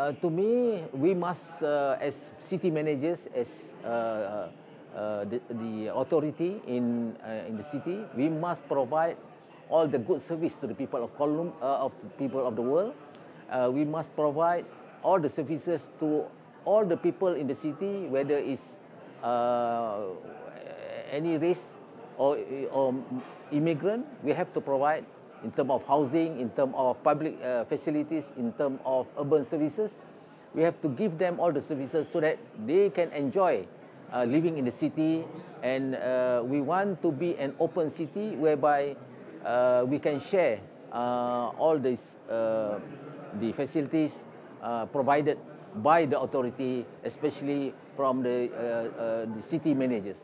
Uh, to me, we must, uh, as city managers, as uh, uh, the, the, authority in uh, in the city, we must provide all the good service to the people of Kuala uh, of the people of the world. Uh, we must provide all the services to all the people in the city, whether it's uh, any race or, or immigrant. We have to provide in terms of housing, in terms of public uh, facilities, in terms of urban services. We have to give them all the services so that they can enjoy uh, living in the city. And uh, we want to be an open city whereby uh, we can share uh, all these uh, the facilities uh, provided by the authority, especially from the, uh, uh, the city managers.